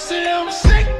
say I'm sick.